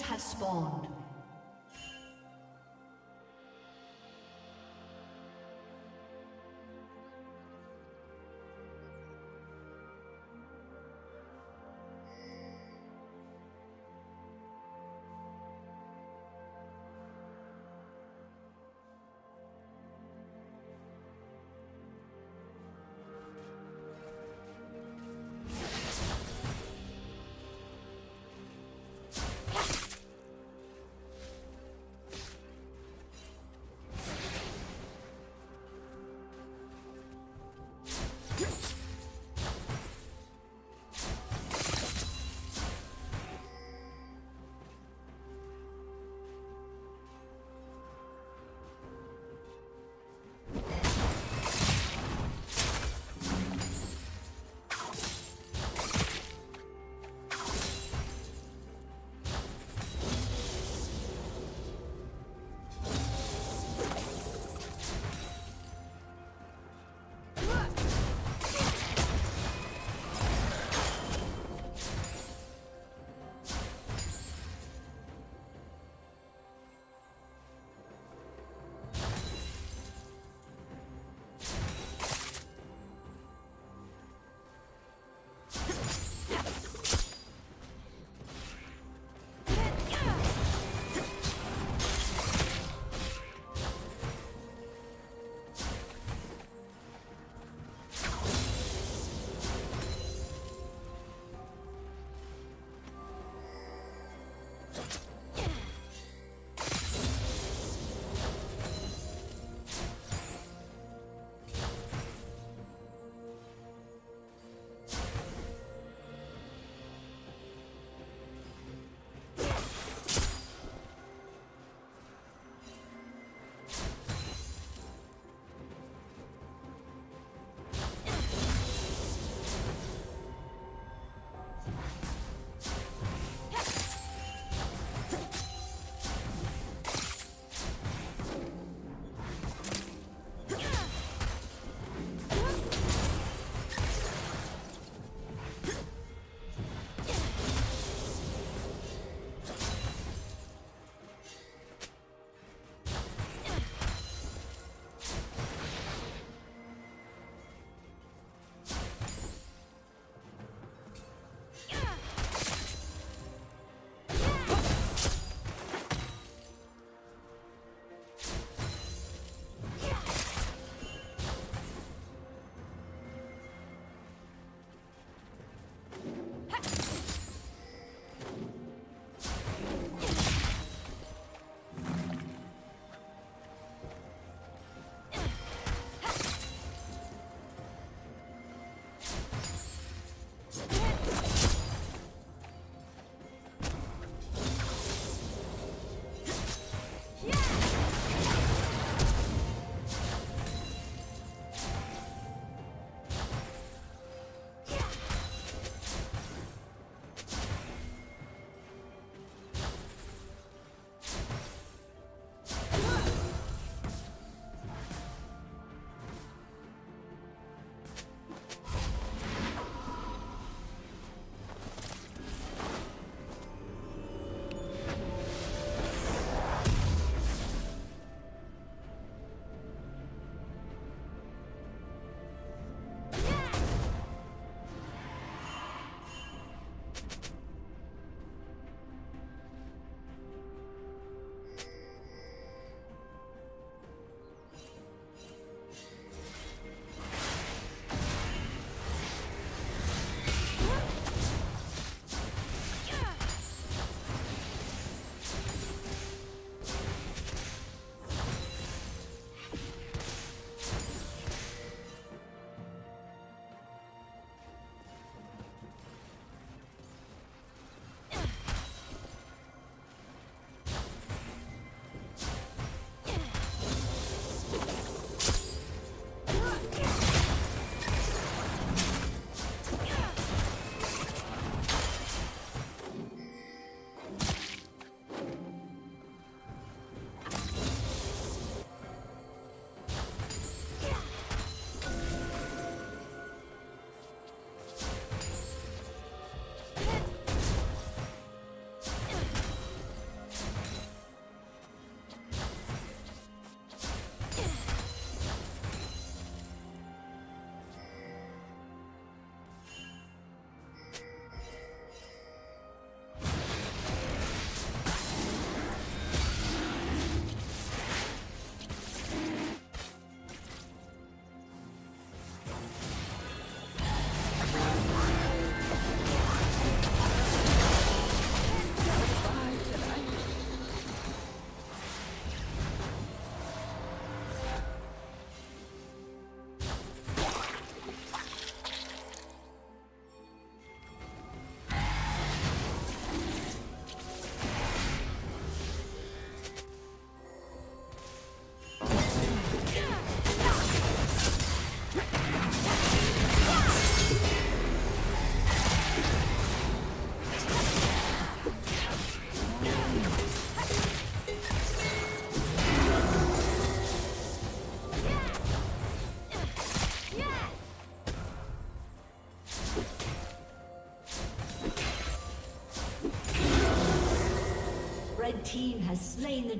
Have spawned.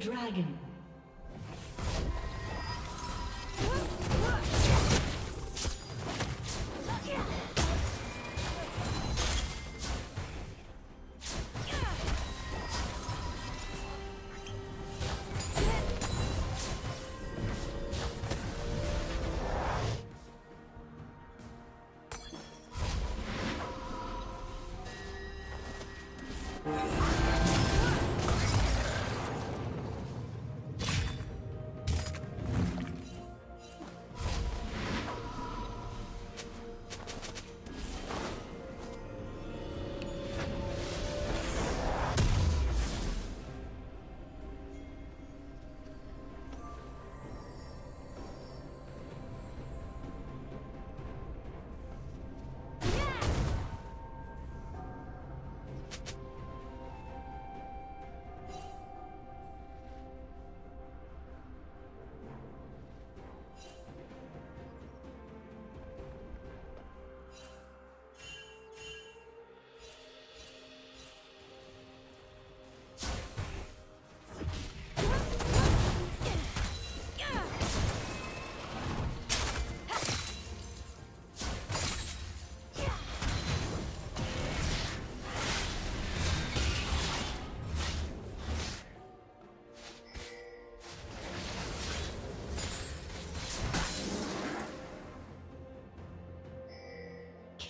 Dragon.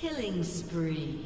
Killing spree.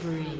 spree.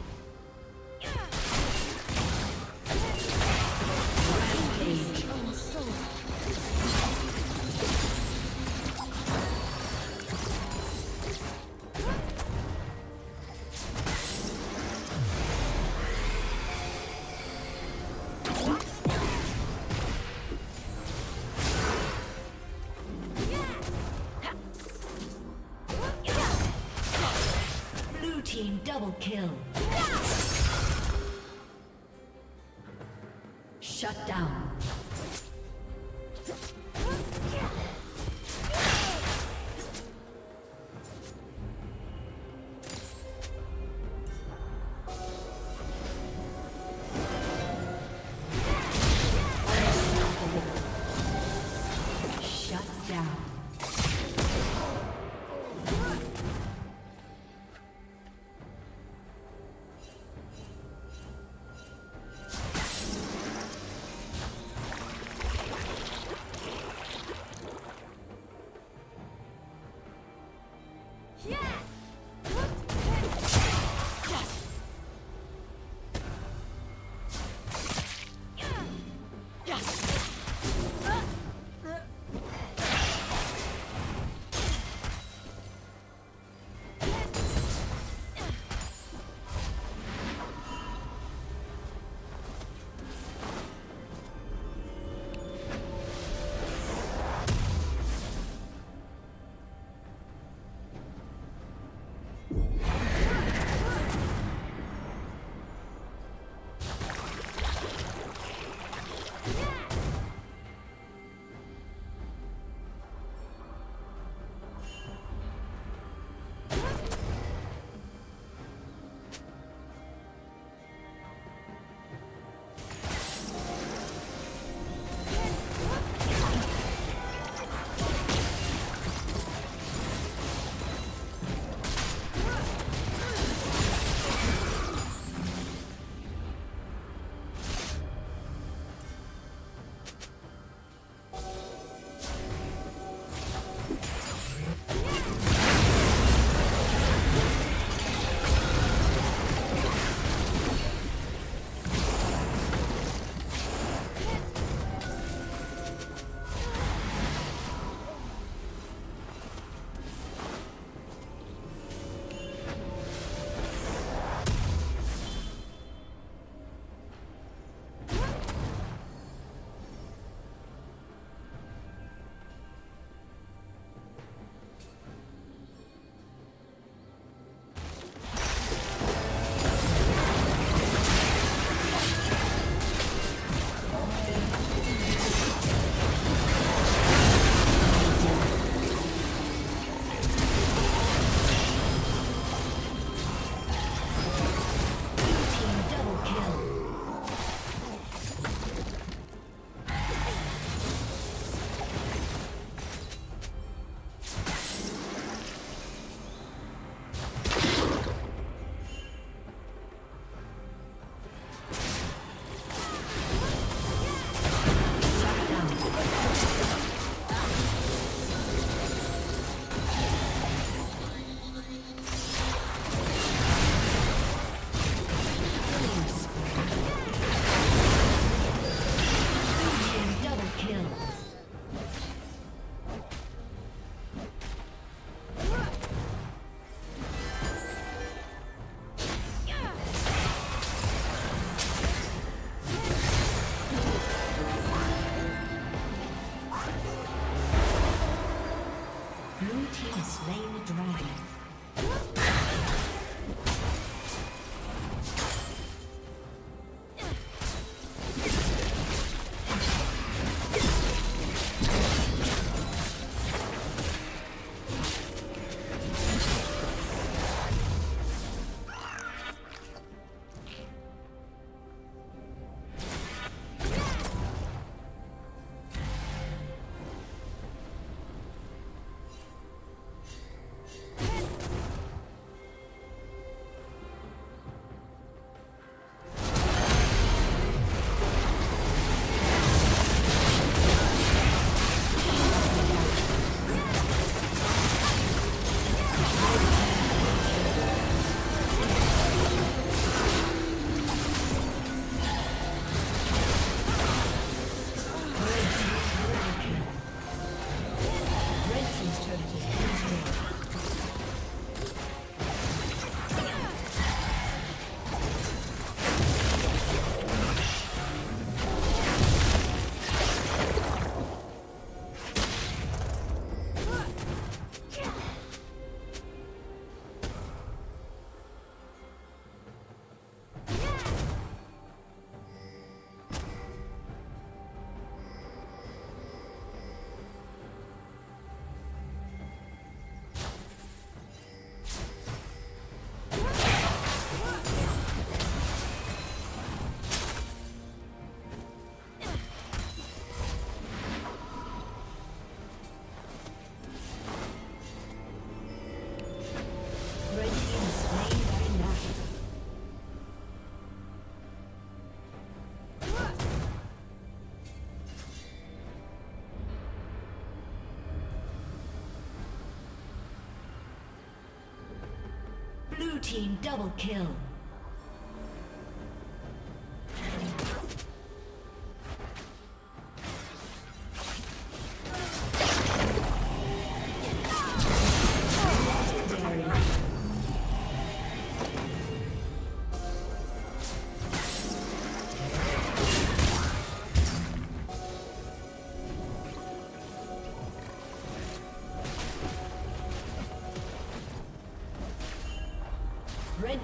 Team double kill.